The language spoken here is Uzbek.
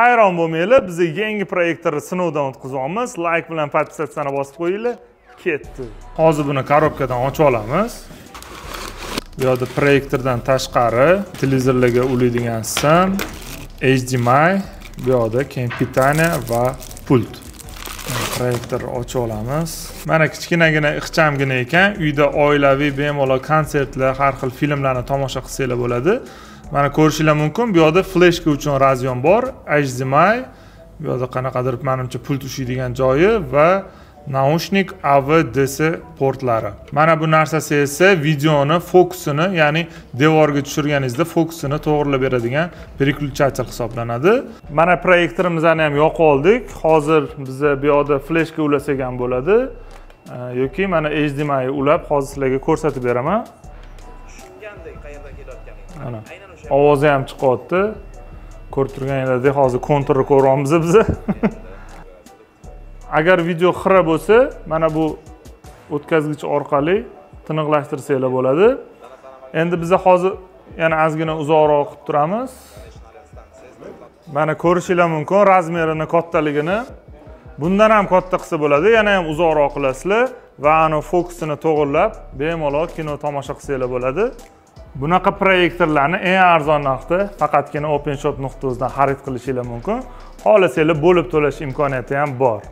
hayron bo'lmanglar biz yangi proyektorni sinovdan o'tkazyapmiz layk bilan podpisatsiyani bosib qo'yinglar. Ketdi. Hozir buni korobkadan ochib olamiz. Bu yoqda proyektordan tashqari televizorlarga ulaydigan sim hdmi bu yoqda keyin pitaniya va pult. Proyektor ochib olamiz. Mana kichkinagina ixchamgina ekan. Uyda oilaviy bemalol konsertlar har xil filmlarni tomosha qilsanglar bo'ladi. Mana ko'rishinglar mumkin bu yoqda fleshka uchun razion bor. Hdmi bu yoqda qanaqadir manimcha pult ushlaydigan joyi va naushnik avdc portlari. Mana bu narsasi esa videoni fokusini ya'ni devorga tushirganingizda fokusini to'g'irlab beradigan переключатель hisoblanadi. Mana proyektorimizni ham yoqib oldik. Hozir biza bu yoqda fleshka ulasak ham bo'ladi. Yoki mana hdmi ulab hozir sizlarga ko'rsatib beraman. Ana. Ovozi ham chiqyapti. Ko'rib turganingizdek hozir konturni ko'ryapmiz biza agar video xira bo'lsa mana bu o'tkazgich orqali tiniqlashtirsanglar bo'ladi. Endi biza hozir yana ozgina uzoqroq qilib turamiz. Mana ko'rishinglar mumkin razmerini kattaligini. Bundan ham katta qilsa bo'ladi yana ham uzoqroq qilasizlar. Va ani fokusini to'g'irlab bemalol kino tomosha qilsanglar bo'ladi. Bunaqa proyektorlarni eng arzon narxda faqatgina openshop nuqta uzdan xarid qilishinglar mumkin. Xohlasanglar bo'lib to'lash imkoniyati ham bor.